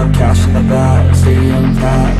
up Cash in the bag, stadium packed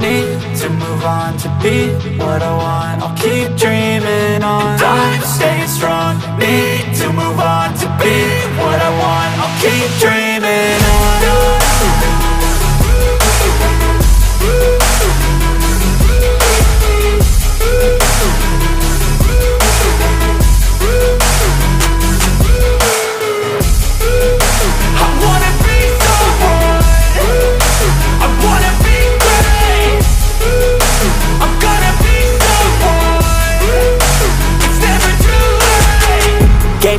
Need to move on to be what I want. I'll keep dreaming on. I'm staying strong. Need to move on to be what I want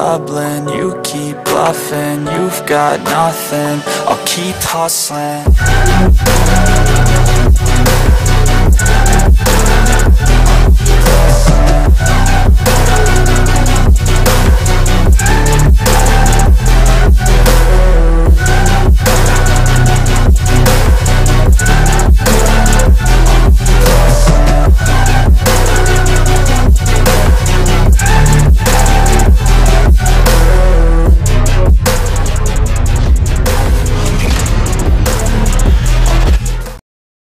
Doubling, you keep bluffing You've got nothing, I'll keep hustling